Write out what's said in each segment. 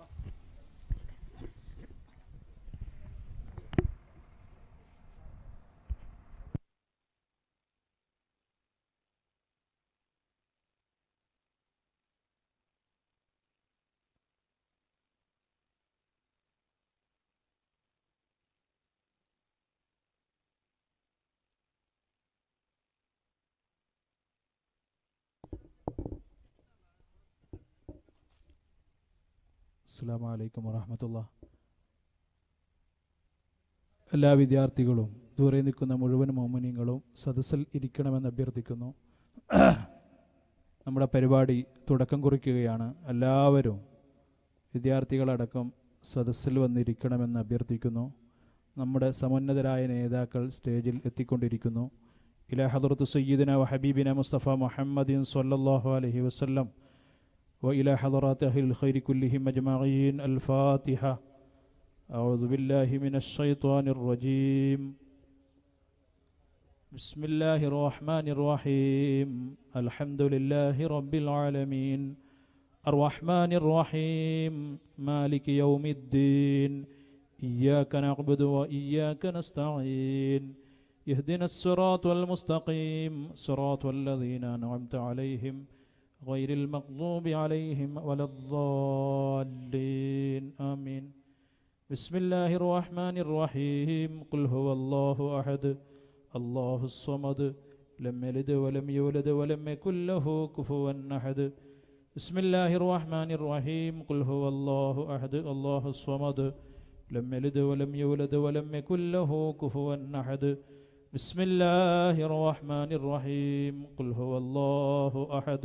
Oh. അസ്സാം വലൈക്കും വറഹമത്തുള്ള. എല്ലാ വിദ്യാർത്ഥികളും ദൂരെ നിൽക്കുന്ന മുഴുവൻ മോമിനിയങ്ങളും സദസ്സിൽ ഇരിക്കണമെന്ന് അഭ്യർത്ഥിക്കുന്നു. നമ്മുടെ പരിപാടി തുടക്കം കുറിക്കുകയാണ്. എല്ലാവരും വിദ്യാർത്ഥികളടക്കം സദസ്സിൽ വന്നിരിക്കണമെന്ന് അഭ്യർത്ഥിക്കുന്നു. നമ്മുടെ സമുന്നതരായ നേതാക്കൾ സ്റ്റേജിൽ എത്തിക്കൊണ്ടിരിക്കുന്നു. ഇല ഹദർത്ത് സയ്യിദിന ഹബീബിന മുസ്തഫ മുഹമ്മദിൻ സല്ലാഹു അലഹി വസല്ലം وإلى حضرات أهل الخير كلهم أجمعين. الفاتحة. أعوذ بالله من الشيطان الرجيم. بسم الله الرحمن الرحيم. الحمد لله رب العالمين. الرحمن الرحيم. مالك يوم الدين. إياك نعبد وإياك نستعين. اهدنا الصراط المستقيم. صراط الذين أنعمت عليهم. غير المغضوب عليهم ولا الضالين. آمين. بسم الله الرحمن الرحيم. قل هو الله أحد الله الصمد. لم يلد ولم يولد ولم يكن له كفوا أحد. بسم الله الرحمن الرحيم. قل هو الله أحد الله الصمد. لم يلد ولم يولد ولم يكن له كفوا أحد. بسم الله الرحمن الرحيم. قل هو الله أحد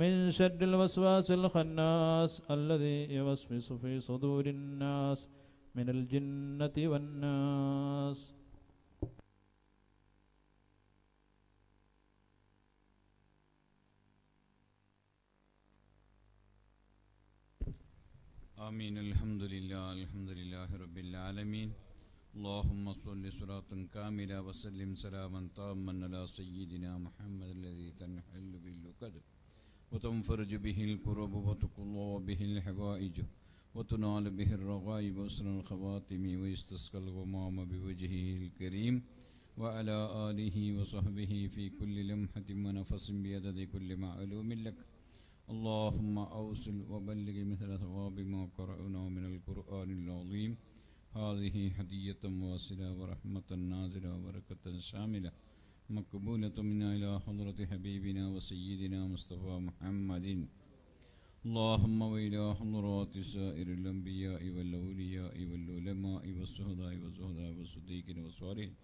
من شر الوسواس الخناس الذي يوسوس في صدور الناس من الجنة والناس. آمين. الحمد لله الحمد لله رب العالمين. اللهم صل صلاة كاملة وسلم سلاما تاما على سيدنا محمد الذي تنحل به اللقد وتنفرج به الكرب وتقضى به الحوائج وتنال به الرغائب وسر الخواتم ويستسقى الغمام بوجهه الكريم وعلى آله وصحبه في كل لمحة ونفس بيدد كل معلوم لك. اللهم أوصل وبلغ مثل ثواب ما قرأنا من القرآن العظيم. هذه هدية واصلة ورحمة نازلة وبركة شاملة. مقبولة منا إلى حضرة حبيبنا وسيدنا مصطفى محمد. اللهم وإلى حضرات سائر الأنبياء والأولياء والعلماء والشهداء والزهداء والصديقين والصالحين.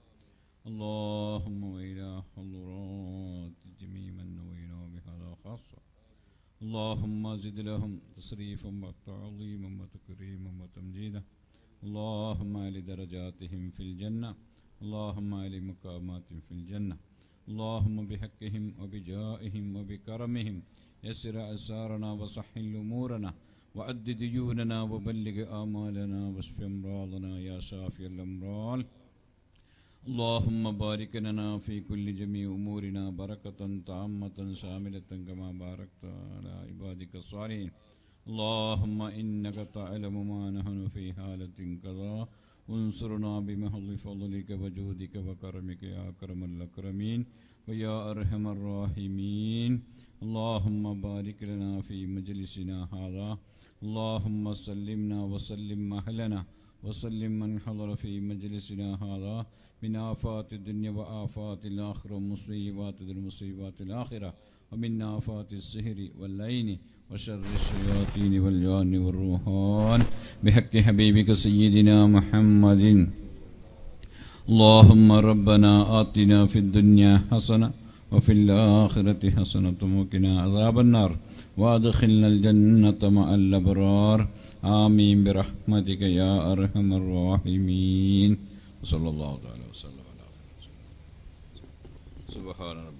اللهم وإلى حضرات جميع من نوينا بهذا خاصة. اللهم زد لهم تصريفا وتعظيما وتكريما وتمجيدا. اللهم أعل درجاتهم في الجنة. اللهم أعل مقاماتهم في الجنة. اللهم بحقهم وبجائهم وبكرمهم. يسر أسارنا وصحل أمورنا وعد ديوننا وبلغ آمالنا واشف أمراضنا يا شافي الأمراض اللهم بارك لنا في كل جميع أمورنا بركة تامة شاملة كما باركت على عبادك الصالحين. اللهم إنك تعلم ما نحن في حالة كذا. انصرنا بمحض فضلك وجودك وكرمك يا أكرم الأكرمين ويا أرحم الراحمين اللهم بارك لنا في مجلسنا هذا اللهم سلمنا وسلم أهلنا وسلم من حضر في مجلسنا هذا من آفات الدنيا وآفات الآخرة ومصيبات المصيبات الآخرة ومن آفات السحر واللين وشر الشياطين والجان والروحان. بحق حبيبك سيدنا محمد. اللهم ربنا آتنا في الدنيا حسنة وفي الآخرة حسنة وقنا عذاب النار. وادخلنا الجنة مع الأبرار. آمين برحمتك يا أرحم الراحمين. صلى الله تعالى وسلم. على سبحان ربك.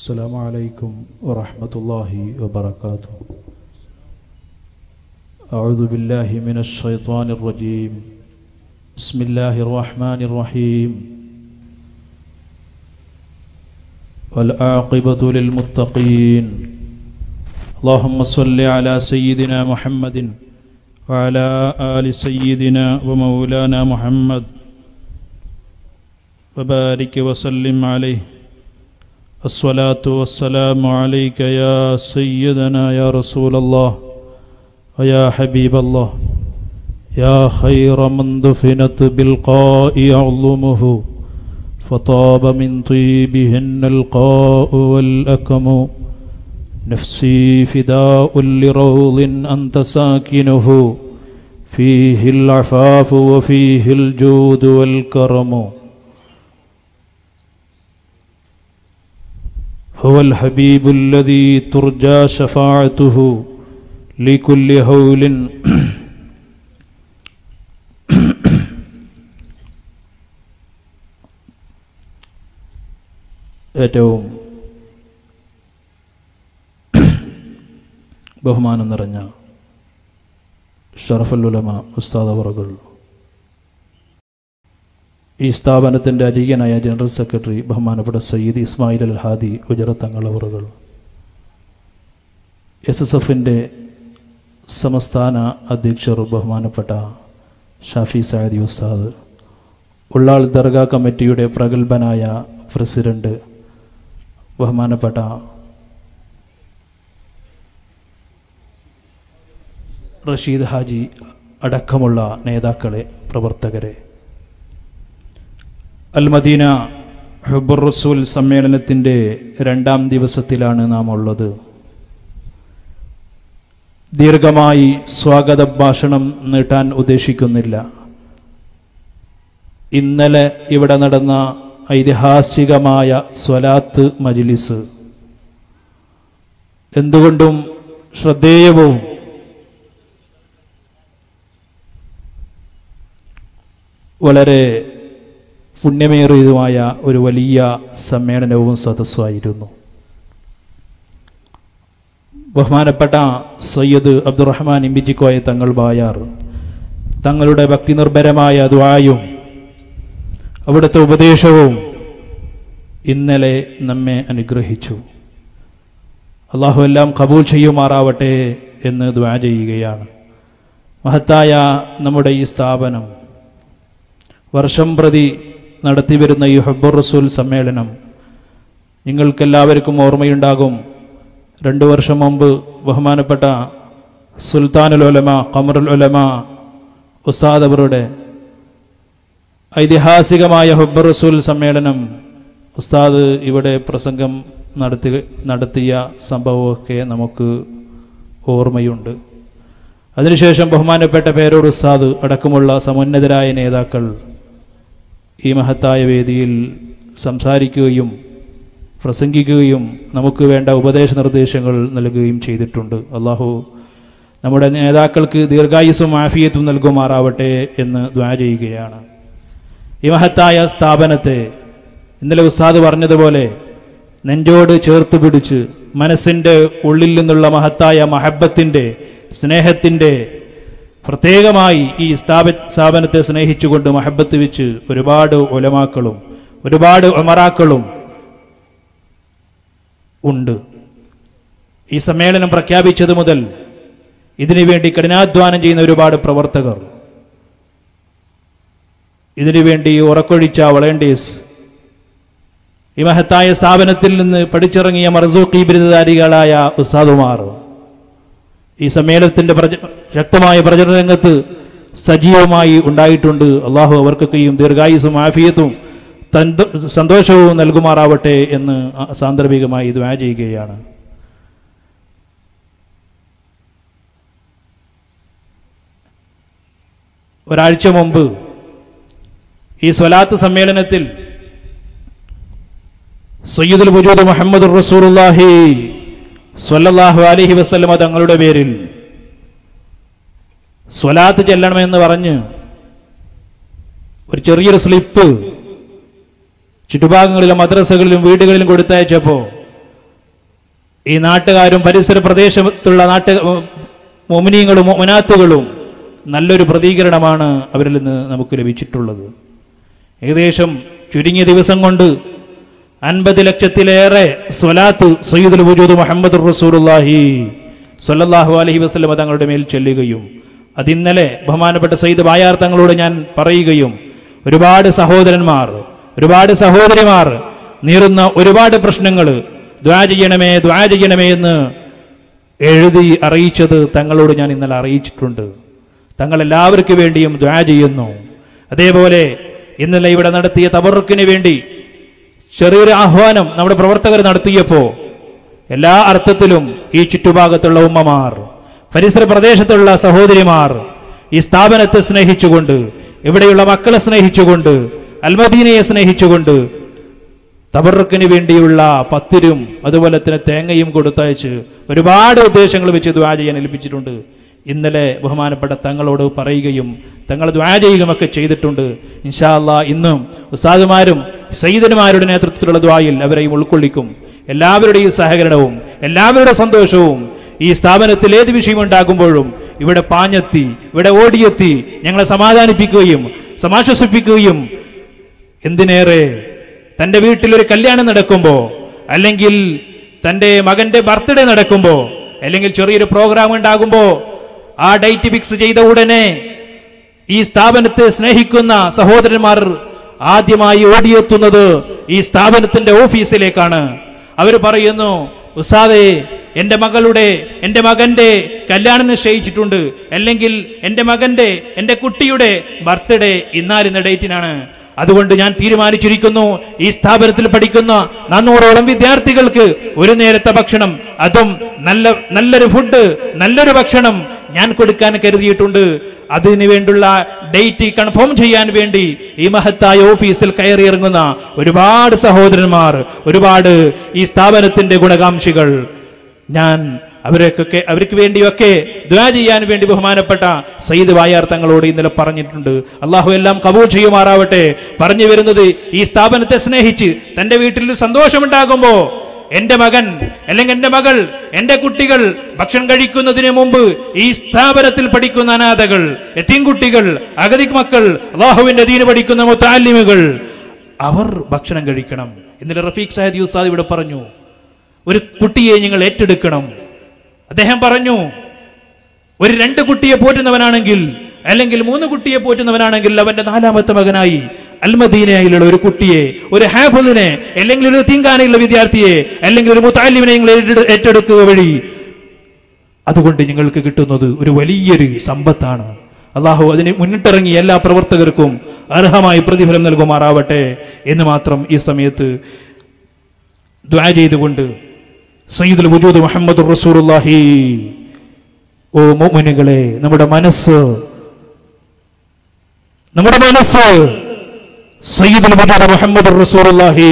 السلام عليكم ورحمة الله وبركاته. أعوذ بالله من الشيطان الرجيم. بسم الله الرحمن الرحيم. والعاقبة للمتقين. اللهم صل على سيدنا محمد وعلى آل سيدنا ومولانا محمد. وبارك وسلم عليه. الصلاة والسلام عليك يا سيدنا يا رسول الله ويا حبيب الله. يا خير من دفنت بالقاء يعظمه فطاب من طيبهن القاء والأكم. نفسي فداء لروض أنت ساكنه فيه العفاف وفيه الجود والكرم. هو الحبيب الذي ترجى شفاعته لكل هول ഏറ്റവും ബഹുമാനം നിറഞ്ഞ ഷറഫുലുലമ ഉസ്താദ് അവറുകൾ ഈ സ്ഥാപനത്തിന്റെ അജീയനായ ജനറൽ സെക്രട്ടറി ബഹുമാനപ്പെട്ട സയ്യിദ് ഇസ്മായിൽ അൽ ഹാദി ഉജറത്തങ്ങളവറുകൾ എസ് എസ് എഫിന്റെ സംസ്ഥാന അധ്യക്ഷർ ബഹുമാനപ്പെട്ട ഷാഫി സായദി ഉസ്താദ് ഉള്ളാൾ ദർഗ കമ്മിറ്റിയുടെ പ്രഗത്ഭനായ പ്രസിഡന്റ് ബഹുമാനപ്പെട്ട റഷീദ് ഹാജി അടക്കമുള്ള നേതാക്കളെ പ്രവർത്തകരെ അൽ മദീന ഹുബുർ റസൂൽ സമ്മേളനത്തിന്റെ രണ്ടാം ദിവസത്തിലാണ് നാം ഉള്ളത് ദീർഘമായി സ്വാഗത ഭാഷണം നീട്ടാൻ ഉദ്ദേശിക്കുന്നില്ല. ഇന്നലെ ഇവിടെ നടന്ന ഐതിഹാസികമായ സ്വലാത്ത് മജിലിസ്. എന്തുകൊണ്ടും ശ്രദ്ധേയവും വളരെ പുണ്യമേറിയതുമായ ഒരു വലിയ സമ്മേളനവും സദസ്സുമായിരുന്നു. ബഹുമാനപ്പെട്ട സയ്യദ് അബ്ദുറഹ്മാൻ ഇമ്പിജിക്കോയ തങ്ങൾ ബായാർ തങ്ങളുടെ ഭക്തി നിർഭരമായ ദ്വായും അവിടുത്തെ ഉപദേശവും ഇന്നലെ നമ്മെ അനുഗ്രഹിച്ചു. അള്ളാഹു എല്ലാം കബൂൽ ചെയ്യുമാറാവട്ടെ എന്ന് ദ്വാ ചെയ്യുകയാണ്. മഹത്തായ നമ്മുടെ ഈ സ്ഥാപനം വർഷം പ്രതി നടത്തിവരുന്ന ഈ ഹബ്ബർ റസൂൽ സമ്മേളനം നിങ്ങൾക്കെല്ലാവർക്കും ഓർമ്മയുണ്ടാകും. രണ്ടു വർഷം മുമ്പ് ബഹുമാനപ്പെട്ട സുൽത്താനുൽ ഉലമ കമറുൽ ഉലമ ഉസാദ് അവരുടെ ഐതിഹാസികമായ ഹബ്ബർ റസൂൽ സമ്മേളനം ഉസ്താദ് ഇവിടെ പ്രസംഗം നടത്തി നടത്തിയ സംഭവമൊക്കെ നമുക്ക് ഓർമ്മയുണ്ട്. അതിനുശേഷം ബഹുമാനപ്പെട്ട പേരൂർ ഉസ്താദ് അടക്കമുള്ള സമുന്നതരായ നേതാക്കൾ ഈ മഹത്തായ വേദിയിൽ സംസാരിക്കുകയും പ്രസംഗിക്കുകയും നമുക്ക് വേണ്ട ഉപദേശ നിർദ്ദേശങ്ങൾ നൽകുകയും ചെയ്തിട്ടുണ്ട്. അള്ളാഹു നമ്മുടെ നേതാക്കൾക്ക് ദീർഘായുസും ആഫിയത്തും നൽകുമാറാവട്ടെ എന്ന് ദ്വാ ചെയ്യുകയാണ്. ഈ മഹത്തായ സ്ഥാപനത്തെ ഇന്നലെ ഉസ്താദ് പറഞ്ഞതുപോലെ നെഞ്ചോട് ചേർത്ത് പിടിച്ച് മനസ്സിന്റെ ഉള്ളിൽ നിന്നുള്ള മഹത്തായ മഹബത്തിന്റെ സ്നേഹത്തിന്റെ പ്രത്യേകമായി ഈ സ്ഥാപ സ്ഥാപനത്തെ സ്നേഹിച്ചുകൊണ്ട് മഹബത്ത് വെച്ച് ഒരുപാട് ഒലമാക്കളും ഒരുപാട് ഒമറാക്കളും ഉണ്ട്. ഈ സമ്മേളനം പ്രഖ്യാപിച്ചത് മുതൽ ഇതിനു വേണ്ടി കഠിനാധ്വാനം ചെയ്യുന്ന ഒരുപാട് പ്രവർത്തകർ. ഇതിനു വേണ്ടി ഉറക്കൊഴിച്ച വളണ്ടീസ് ഈ മഹത്തായ സ്ഥാപനത്തിൽ നിന്ന് പഠിച്ചിറങ്ങിയ മർസൂഖി ബിരുദധാരികളായ ഉസ്താദുമാർ. ഈ സമ്മേളനത്തിന്റെ പ്രച- ശക്തമായ പ്രചരണ രംഗത്ത് സജീവമായി ഉണ്ടായിട്ടുണ്ട്. അള്ളാഹു അവർക്കൊക്കെയും ദീർഘായുസും ആഫിയത്തും സന്തോഷവും നൽകുമാറാവട്ടെ എന്ന് സാന്ദർഭികമായി ദ്വാ ചെയ്യുകയാണ്. ഒരാഴ്ച മുമ്പ് ഈ സ്വലാത്ത് സമ്മേളനത്തിൽ സയ്യിദുൽ വജൂദ് മുഹമ്മദ് റസൂലുള്ളാഹി സ്വല്ലല്ലാഹു അലഹി വസ്ലമ തങ്ങളുടെ പേരിൽ സ്വലാത്ത് ചെല്ലണമെന്ന് പറഞ്ഞ് ഒരു ചെറിയൊരു സ്ലിപ്പ് ചുറ്റുഭാഗങ്ങളിലും മദ്രസകളിലും വീടുകളിലും കൊടുത്തയച്ചപ്പോൾ ഈ നാട്ടുകാരും പരിസര പ്രദേശത്തുള്ള നാട്ട് മൊമിനിയങ്ങളും മൊമനാത്തുകളും നല്ലൊരു പ്രതികരണമാണ് അവരിൽ നിന്ന് നമുക്ക് ലഭിച്ചിട്ടുള്ളത്. ഏകദേശം ചുരുങ്ങിയ ദിവസം കൊണ്ട് അൻപത് ലക്ഷത്തിലേറെ സ്വലാത്ത് സയ്യിദുൽ വജൂദ് മുഹമ്മദ് റസൂലുള്ളാഹി സ്വല്ലല്ലാഹു അലൈഹി വസല്ലം തങ്ങളുടെ മേൽ ചൊല്ലുകയും അതിന്നലെ ബഹുമാനപ്പെട്ട സയ്യിദ് ബായാർ തങ്ങളോട് ഞാൻ പറയുകയും ഒരുപാട് സഹോദരന്മാർ ഒരുപാട് സഹോദരിമാർ നീറുന്ന ഒരുപാട് പ്രശ്നങ്ങൾ ദ്വാ ചെയ്യണമേ ദ്വാ ചെയ്യണമേ എന്ന് എഴുതി അറിയിച്ചത് തങ്ങളോട് ഞാൻ ഇന്നലെ അറിയിച്ചിട്ടുണ്ട്. തങ്ങൾ എല്ലാവർക്കും വേണ്ടിയും ദ്വാ ചെയ്യുന്നു. അതേപോലെ ഇന്നലെ ഇവിടെ നടത്തിയ തബറുക്കിന് വേണ്ടി ചെറിയൊരു ആഹ്വാനം നമ്മുടെ പ്രവർത്തകർ നടത്തിയപ്പോൾ എല്ലാ അർത്ഥത്തിലും ഈ ചുറ്റുഭാഗത്തുള്ള ഉമ്മമാർ പരിസര പ്രദേശത്തുള്ള സഹോദരിമാർ ഈ സ്ഥാപനത്തെ സ്നേഹിച്ചുകൊണ്ട് ഇവിടെയുള്ള മക്കളെ സ്നേഹിച്ചുകൊണ്ട് അൽമദീനയെ സ്നേഹിച്ചുകൊണ്ട് തബറുക്കിന് വേണ്ടിയുള്ള പത്തിരും അതുപോലെ തന്നെ തേങ്ങയും കൊടുത്തയച്ച് ഒരുപാട് ഉദ്ദേശങ്ങൾ വെച്ച് ദ്വാ ചെയ്യാൻ ഏൽപ്പിച്ചിട്ടുണ്ട്. ഇന്നലെ ബഹുമാനപ്പെട്ട തങ്ങളോട് പറയുകയും തങ്ങൾ ദ്വാ ചെയ്യുകയും ഒക്കെ ചെയ്തിട്ടുണ്ട് ഇൻഷാല്ല ഇന്നും ഉസ്താദുമാരും സയ്യിദന്മാരുടെ നേതൃത്വത്തിലുള്ള ദ്വായിൽ അവരെയും ഉൾക്കൊള്ളിക്കും. എല്ലാവരുടെയും സഹകരണവും എല്ലാവരുടെ സന്തോഷവും ഈ സ്ഥാപനത്തിൽ ഏത് വിഷയം ഉണ്ടാകുമ്പോഴും ഇവിടെ പാഞ്ഞെത്തി ഇവിടെ ഓടിയെത്തി ഞങ്ങളെ സമാധാനിപ്പിക്കുകയും സമാശ്വസിപ്പിക്കുകയും എന്തിനേറെ തന്റെ വീട്ടിലൊരു കല്യാണം നടക്കുമ്പോൾ അല്ലെങ്കിൽ തന്റെ മകന്റെ ബർത്ത്ഡേ നടക്കുമ്പോൾ അല്ലെങ്കിൽ ചെറിയൊരു പ്രോഗ്രാം ഉണ്ടാകുമ്പോൾ ആ ഡേറ്റ് ഫിക്സ് ചെയ്ത ഉടനെ ഈ സ്ഥാപനത്തെ സ്നേഹിക്കുന്ന സഹോദരന്മാർ ആദ്യമായി ഓടിയെത്തുന്നത് ഈ സ്ഥാപനത്തിന്റെ ഓഫീസിലേക്കാണ്. അവർ പറയുന്നു ഉസ്താദേ എന്റെ മകളുടെ എന്റെ മകന്റെ കല്യാണം നിശ്ചയിച്ചിട്ടുണ്ട്. അല്ലെങ്കിൽ എന്റെ മകന്റെ എന്റെ കുട്ടിയുടെ ബർത്ത്ഡേ ഇന്നാലിന്ന ഡേറ്റിനാണ്. അതുകൊണ്ട് ഞാൻ തീരുമാനിച്ചിരിക്കുന്നു ഈ സ്ഥാപനത്തിൽ പഠിക്കുന്ന നാനൂറോളം വിദ്യാർത്ഥികൾക്ക് ഒരു നേരത്തെ ഭക്ഷണം അതും നല്ല നല്ലൊരു ഫുഡ് നല്ലൊരു ഭക്ഷണം ഞാൻ കൊടുക്കാൻ കരുതിയിട്ടുണ്ട്. അതിനു വേണ്ടിയുള്ള ഡേറ്റ് കൺഫേം ചെയ്യാൻ വേണ്ടി ഈ മഹത്തായ ഓഫീസിൽ കയറി ഇറങ്ങുന്ന ഒരുപാട് സഹോദരന്മാർ ഒരുപാട് ഈ സ്ഥാപനത്തിന്റെ ഗുണകാംക്ഷികൾ. ഞാൻ അവരൊക്കെ അവർക്ക് വേണ്ടിയൊക്കെ ദ്വാ ചെയ്യാൻ വേണ്ടി ബഹുമാനപ്പെട്ട സയ്യിദ് വായാർ തങ്ങളോട് ഇന്നലെ പറഞ്ഞിട്ടുണ്ട്. അള്ളാഹു എല്ലാം കബൂൾ ചെയ്യുമാറാവട്ടെ. പറഞ്ഞു വരുന്നത് ഈ സ്ഥാപനത്തെ സ്നേഹിച്ച് തന്റെ വീട്ടിൽ സന്തോഷമുണ്ടാകുമ്പോ എന്റെ മകൻ അല്ലെങ്കിൽ എന്റെ മകൾ എന്റെ കുട്ടികൾ ഭക്ഷണം കഴിക്കുന്നതിന് മുമ്പ് ഈ സ്ഥാപനത്തിൽ പഠിക്കുന്ന അനാഥകൾ എത്തിയും കുട്ടികൾ അഗതി മക്കൾ അള്ളാഹുവിന്റെ ദീന് പഠിക്കുന്ന മുത്താലിമുകൾ അവർ ഭക്ഷണം കഴിക്കണം. ഇന്നലെ റഫീഖ് സാഹിദ് യൂസാദ് ഇവിടെ പറഞ്ഞു ഒരു കുട്ടിയെ നിങ്ങൾ ഏറ്റെടുക്കണം. അദ്ദേഹം പറഞ്ഞു ഒരു രണ്ട് കുട്ടിയെ പോറ്റുന്നവനാണെങ്കിൽ അല്ലെങ്കിൽ മൂന്ന് കുട്ടിയെ പോറ്റുന്നവനാണെങ്കിൽ അവന്റെ നാലാമത്തെ മകനായി അൽമദീനയിലുള്ള ഒരു കുട്ടിയെ ഒരു ഹാഫിദിനെ അല്ലെങ്കിൽ ഒരു തീങ്കാനയുള്ള വിദ്യാർത്ഥിയെ അല്ലെങ്കിൽ ഒരു മുത്താലിമിനെ നിങ്ങൾ ഏറ്റെടുക്കുക വഴി അതുകൊണ്ട് നിങ്ങൾക്ക് കിട്ടുന്നത് ഒരു വലിയൊരു സമ്പത്താണ്. അള്ളാഹു അതിന് മുന്നിട്ടിറങ്ങി എല്ലാ പ്രവർത്തകർക്കും അർഹമായി പ്രതിഫലം നൽകുമാറാവട്ടെ എന്ന് മാത്രം ഈ സമയത്ത് ദ്വാ ചെയ്തുകൊണ്ട് സയ്യിദുൽ വജൂദ് മുഹമ്മദ് റസൂലുള്ളാഹി. ഓ മോമിനുകളെ നമ്മുടെ മനസ്സ് നമ്മുടെ മനസ്സ് സയ്യിദുൽ വജൂദ് മുഹമ്മദ് റസൂലുള്ളാഹി.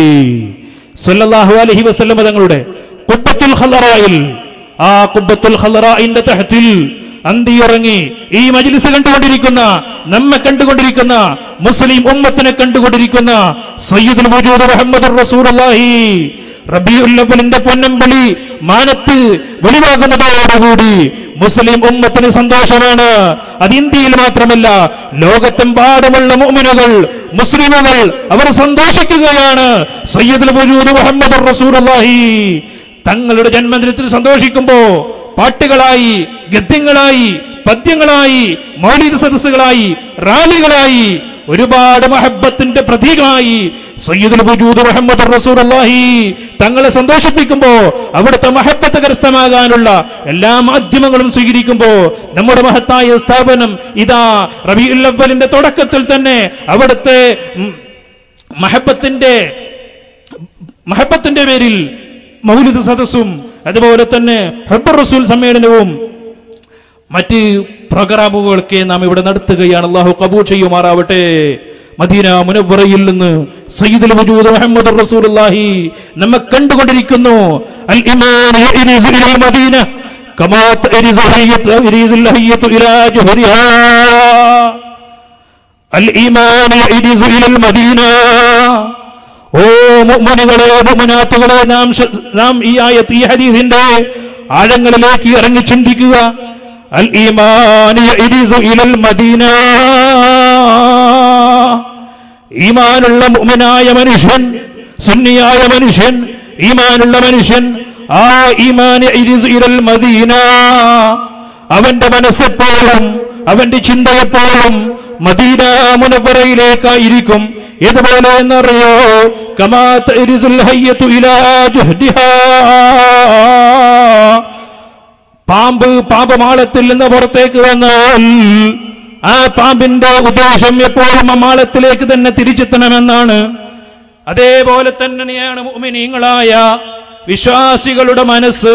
സ്വല്ലല്ലാഹു അലൈഹി വസല്ലം തങ്ങളുടെ ഖുബ്ബത്തുൽ ഖലറായിൽ ആ ഖുബ്ബത്തുൽ ഖലറായിന്റെ തഹത്തിൽ അന്തിയിറങ്ങി ഈ മജിലിസ് കണ്ടുകൊണ്ടിരിക്കുന്ന നമ്മെ കണ്ടുകൊണ്ടിരിക്കുന്ന മുസ്ലിം ഉമ്മത്തിനെ കണ്ടുകൊണ്ടിരിക്കുന്ന സയ്യിദുൽ വജൂദ് മുഹമ്മദ് റസൂലുള്ളാഹി റബീഉൽ പൊന്നമ്പിളി മാനത്ത് വെളിവാകുന്നതോടുകൂടി മുസ്ലിം ഉമ്മത്തിന് സന്തോഷമാണ്. അത് ഇന്ത്യയിൽ മാത്രമല്ല ലോകത്തെമ്പാടുമുള്ള മുഅ്മിനുകൾ മുസ്ലിമുകൾ അവർ സന്തോഷിക്കുകയാണ് സയ്യിദുൽ വജൂദ് മുഹമ്മദ് റസൂലുള്ളാഹി. തങ്ങളുടെ ജന്മദിനത്തിൽ സന്തോഷിക്കുമ്പോ പാട്ടുകളായി ഗദ്യങ്ങളായി പദ്യങ്ങളായി മൗലിക സദസ്സുകളായി റാലികളായി ഒരുപാട് മഹബത്തിന്റെ പ്രതീകമായി സയ്യിദുൽ മുഹമ്മദ് റസൂലുള്ളാഹി തങ്ങളെ സന്തോഷിപ്പിക്കുമ്പോ അവിടുത്തെ മഹബത്ത് കരസ്ഥമാകാനുള്ള എല്ലാ മാധ്യമങ്ങളും സ്വീകരിക്കുമ്പോ നമ്മുടെ മഹത്തായ സ്ഥാപനം ഇതാ റബീഉൽ അവലിന്റെ തുടക്കത്തിൽ തന്നെ അവിടുത്തെ മഹബത്തിന്റെ മഹബത്തിന്റെ പേരിൽ മൗലിദ് സദസ്സും അതുപോലെ തന്നെ ഹബ്ബർ റസൂൽ സമ്മേളനവും മറ്റ് പ്രോഗ്രാമുകളൊക്കെ നാം ഇവിടെ നടത്തുകയാണ്. അള്ളാഹു കബൂൾ ചെയ്യുമാറാവട്ടെ. മദീന മുനവറയിൽ നിന്ന് സയ്യിദുൽ വജൂദ് മുഹമ്മദ് റസൂലുള്ളാഹി നമ്മെ കണ്ടുകൊണ്ടിരിക്കുന്നു. അൽ ഇമാൻ യഅരിസു ഇലൽ മദീന കമാ തഇരിസു ഹയ്യത്ത് ഇരിസുൽ ഹയ്യത്ത് ഇലാ ജുഹരിഹാ. അൽ ഇമാൻ യഅരിസു ഇലൽ മദീന ഓ മുഅ്മിനുകളെ മുഅ്മിനാത്തുകളെ നാം നാം ഈ ആയത്ത് ഈ ഹദീസിന്റെ ആഴങ്ങളിലേക്ക് ഇറങ്ങി ചിന്തിക്കുക. അൽ ഈമാൻ യഅരിസു ഇലൽ മദീന. ഈമാനുള്ള മുഅ്മിനായ മനുഷ്യൻ സുന്നിയായ മനുഷ്യൻ ഈമാനുള്ള മനുഷ്യൻ ആ ഈമാൻ യഅരിസു ഇലൽ മദീന. അവന്റെ മനസ്സെപ്പോഴും അവന്റെ ചിന്തയെപ്പോഴും മദീന മുനവറയിലേക്കായിരിക്കും ഏതുപോലെ എന്നറിയോ പാമ്പ് പാപമാളത്തിൽ നിന്ന് പുറത്തേക്ക് വന്നാൽ ആ പാമ്പിന്റെ ഉദ്ദേശം എപ്പോഴും ആ മാളത്തിലേക്ക് തന്നെ തിരിച്ചെത്തണമെന്നാണ്. അതേപോലെ തന്നെയാണ് മുഅ്മിനീങ്ങളായ വിശ്വാസികളുടെ മനസ്സ്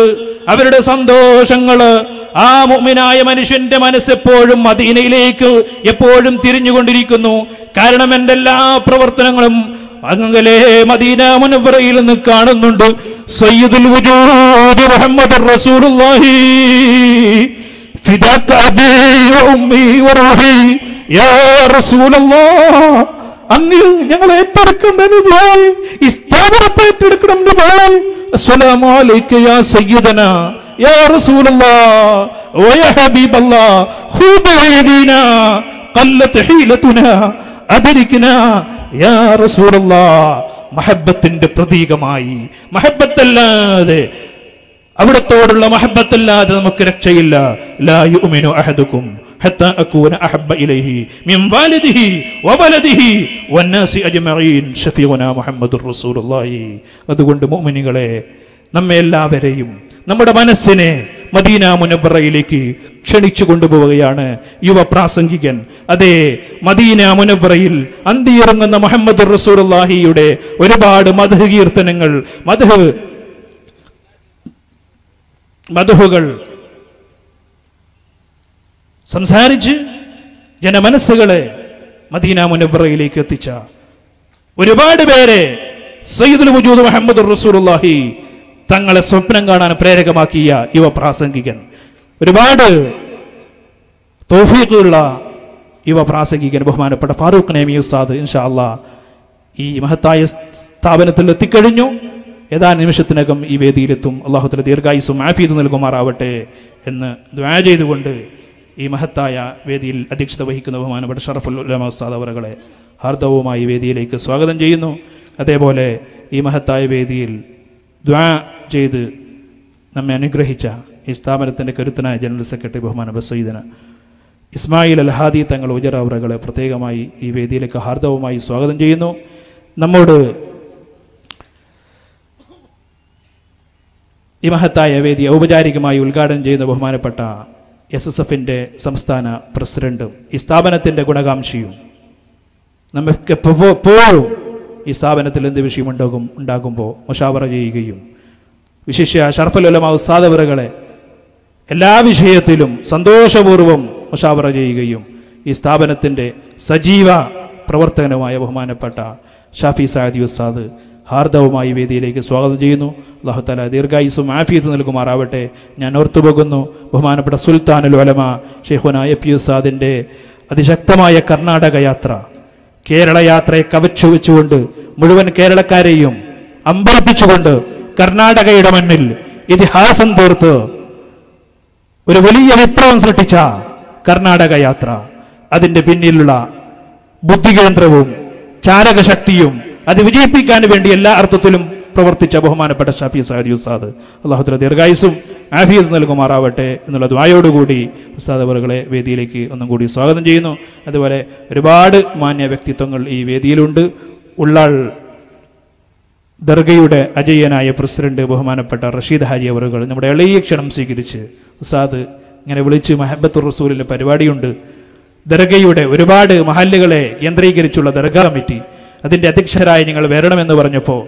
അവരുടെ സന്തോഷങ്ങൾ ആ മുഅ്മിനായ മനുഷ്യന്റെ മനസ്സ് എപ്പോഴും മദീനയിലേക്ക് എപ്പോഴും തിരിഞ്ഞുകൊണ്ടിരിക്കുന്നു. കാരണം എന്റെ എല്ലാ പ്രവർത്തനങ്ങളും അങ്ങലെ മദീന മുനവറയിൽ നിന്ന് കാണുന്നുണ്ട്. സയ്യിദുൽ വുജൂദ് മുഹമ്മദ് റസൂലുള്ളാഹി ഫിദാക അബീ വഉമ്മി വറൂഹി യാ റസൂലല്ലാഹ് അന്ന് ഞങ്ങൾ ഏറ്റെടുക്കും ഈ സ്ഥാപനത്തെ ഏറ്റെടുക്കണം അസ്സലാമലൈക്കയാ സയ്യിദന. യാ യാ മഹബ്ബത്തിന്റെ പ്രതീകമായി. മഹബത്തല്ലാതെ. അവിടത്തോടുള്ള മഹബത്തല്ലാതെ നമുക്ക് രക്ഷയില്ല. ലാ യുമിനു അഹദുക്കും അതുകൊണ്ട് മുഅ്മിനുകളെ നമ്മെ എല്ലാവരെയും നമ്മുടെ മനസ്സിനെ മദീന മുനബ്രയിലേക്ക് ക്ഷണിച്ചു കൊണ്ടുപോവുകയാണ് യുവ പ്രാസംഗികൻ. അതെ മദീന മുനബ്രയിൽ അന്തിയിറങ്ങുന്ന മുഹമ്മദ് റസൂർഹിയുടെ ഒരുപാട് മധു കീർത്തനങ്ങൾ മധു മധുഹുകൾ സംസാരിച്ച് ജനമനസ്സുകളെ മദീന മുനബ്രയിലേക്ക് എത്തിച്ച ഒരുപാട് പേരെ സയ്യിദുൽ വജൂദ് മുഹമ്മദ് റസൂലുള്ളാഹി തങ്ങളെ സ്വപ്നം കാണാൻ പ്രേരകമാക്കിയ യുവ പ്രാസംഗികൻ. ഒരുപാട് തോഫീക്കുള്ള യുവ പ്രാസംഗികൻ ബഹുമാനപ്പെട്ട ഫാറൂഖ് നേമി ഉസ്താദ് ഇൻഷാ ഈ മഹത്തായ സ്ഥാപനത്തിൽ എത്തിക്കഴിഞ്ഞു. ഏതാനും നിമിഷത്തിനകം ഈ വേദിയിലെത്തും. അള്ളാഹുത്തല ദീർഘായുസും ആഫീദ് നൽകുമാറാവട്ടെ എന്ന് ദ്വാ ചെയ്തുകൊണ്ട് ഈ മഹത്തായ വേദിയിൽ അധ്യക്ഷത വഹിക്കുന്ന ബഹുമാനപ്പെട്ട ഷറഫുൽ ഉലമ ഉസ്താദ് അവറുകളെ ഹാർദവുമായി വേദിയിലേക്ക് സ്വാഗതം ചെയ്യുന്നു. അതേപോലെ ഈ മഹത്തായ വേദിയിൽ ദ്വാ ചെയ്ത് നമ്മെ അനുഗ്രഹിച്ച ഈ സ്ഥാപനത്തിന്റെ കരുത്തനായ ജനറൽ സെക്രട്ടറി ബഹുമാന ബസീദന ഇസ്മായിൽ അൽഹാദി തങ്ങൾ ഉജറവറകളെ പ്രത്യേകമായി ഈ വേദിയിലേക്ക് ഹാർദവുമായി സ്വാഗതം ചെയ്യുന്നു. നമ്മോട് ഈ മഹത്തായ വേദി ഔപചാരികമായി ഉദ്ഘാടനം ചെയ്യുന്ന ബഹുമാനപ്പെട്ട എസ് എസ് എഫിന്റെ സംസ്ഥാന പ്രസിഡന്റും ഈ സ്ഥാപനത്തിന്റെ ഗുണകാംക്ഷിയും നമുക്ക് എപ്പോ- എപ്പോഴും ഈ സ്ഥാപനത്തിൽ എന്ത് വിഷയമുണ്ടാകും ഉണ്ടാകുമ്പോൾ മുഷാവറ ചെയ്യുകയും വിശിഷ്യ ഷർഫലുലമ ഉസ്താദവറുകളെ എല്ലാ വിഷയത്തിലും സന്തോഷപൂർവം മുഷാവറ ചെയ്യുകയും ഈ സ്ഥാപനത്തിന്റെ സജീവ പ്രവർത്തകനുമായ ബഹുമാനപ്പെട്ട ഷാഫി സാദി ഉസ്താദ് ഹാർദവുമായി വേദിയിലേക്ക് സ്വാഗതം ചെയ്യുന്നു. അള്ളാഹുത്താല ദീർഘായുസും ആഫിയത്ത് നൽകുമാറാവട്ടെ. ഞാൻ ഓർത്തുപോകുന്നു ബഹുമാനപ്പെട്ട സുൽത്താനുൽ വലമ ഷെയ്ഖുന എ പി ഉസാദിന്റെ അതിശക്തമായ കർണാടക യാത്ര. കേരള യാത്രയെ കവച്ചു വെച്ചുകൊണ്ട് മുഴുവൻ കേരളക്കാരെയും അമ്പരപ്പിച്ചുകൊണ്ട് കർണാടകയുടെ മണ്ണിൽ ഇതിഹാസം തീർത്ത് ഒരു വലിയ വിപ്ലവം സൃഷ്ടിച്ച കർണാടക യാത്ര. അതിന്റെ പിന്നിലുള്ള ബുദ്ധികേന്ദ്രവും ചാരകശക്തിയും അത് വിജയിപ്പിക്കാൻ വേണ്ടി എല്ലാ അർത്ഥത്തിലും പ്രവർത്തിച്ച ബഹുമാനപ്പെട്ട ഷാഫി സാദി ഉസ്താദ്. അള്ളാഹുദ്ര ദീർഘായുസും ആഫിയത്ത് നൽകുമാറാവട്ടെ എന്നുള്ള ദ്വായോടുകൂടി ഉസ്താദ് അവറുകളെ വേദിയിലേക്ക് ഒന്നും കൂടി സ്വാഗതം ചെയ്യുന്നു. അതുപോലെ ഒരുപാട് മാന്യ വ്യക്തിത്വങ്ങൾ ഈ വേദിയിലുണ്ട്. ഉള്ളാൾ ദർഗയുടെ അജയ്യനായ പ്രസിഡന്റ് ബഹുമാനപ്പെട്ട റഷീദ് ഹാജി അവറുകൾ നമ്മുടെ എളിയ ക്ഷണം സ്വീകരിച്ച് ഉസ്താദ് ഇങ്ങനെ വിളിച്ച് മഹബത്തുർ റസൂലിന്റെ പരിപാടിയുണ്ട്. ദർഗയുടെ ഒരുപാട് മഹല്ലുകളെ കേന്ദ്രീകരിച്ചുള്ള ദർഗ കമ്മിറ്റി അതിന്റെ അധ്യക്ഷരായി നിങ്ങൾ വരണമെന്ന് പറഞ്ഞപ്പോൾ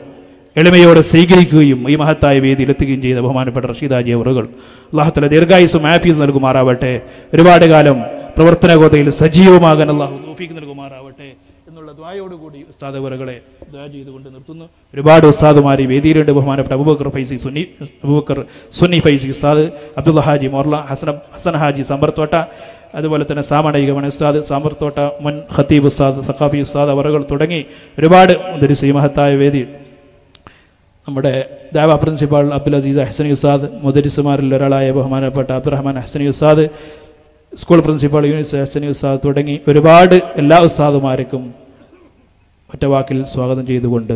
എളിമയോടെ സ്വീകരിക്കുകയും ഈ മഹത്തായ വേദിയിൽ എത്തുകയും ചെയ്ത ബഹുമാനപ്പെട്ട റഷീദാജി അവറുകൾ അള്ളാഹുത്തല ദീർഘായുസും ആഫീസ് നൽകുമാറാവട്ടെ. ഒരുപാട് കാലം പ്രവർത്തന ഗോതയിൽ സജീവമാകാൻ അള്ളാഹു തോഫീക്ക് നൽകുമാറാവട്ടെ എന്നുള്ള ദ്വാ ദ്വായോടുകൂടി ഉസ്താദ് അവറുകളെ ദ്വാ ചെയ്തുകൊണ്ട് നിർത്തുന്നു. ഒരുപാട് ഉസ്താദുമാരി വേദിയിലുണ്ട്. ബഹുമാനപ്പെട്ട അബൂബക്കർ ഫൈസി സുന്നി അബൂബക്കർ സുന്നി ഫൈസി ഉസ്താദ് അബ്ദുൽ ഹാജി മോർല ഹസന ഹസൻ ഹാജി സമ്പർത്തോട്ട അതുപോലെ തന്നെ സാമണയിക മണി ഉസ്താദ് സാമർത്തോട്ട മുൻ ഖത്തീബ് ഉസ്താദ് സഖാഫി ഉസ്താദ് അവറുകൾ തുടങ്ങി ഒരുപാട് മുദരിസി മഹത്തായ വേദി നമ്മുടെ ദേവ പ്രിൻസിപ്പാൾ അബ്ദുൽ അസീസ് അഹ്സനി ഉസ്താദ് മുദരിസുമാരിൽ ഒരാളായ ബഹുമാനപ്പെട്ട അബ്ദുറഹ്മാൻ അഹ്സനി ഉസ്താദ് സ്കൂൾ പ്രിൻസിപ്പാൾ യൂനിസ് അഹ്സനി ഉസ്താദ് തുടങ്ങി ഒരുപാട് എല്ലാ ഉസ്താദുമാർക്കും ഒറ്റ വാക്കിൽ സ്വാഗതം ചെയ്തുകൊണ്ട്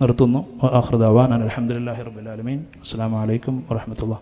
നിർത്തുന്നു. ആഹ്റദാവാൻ അലഹമുല്ലാ റബുലാലമീൻ അസ്സാം വലൈക്കും വാഹമത്തുള്ള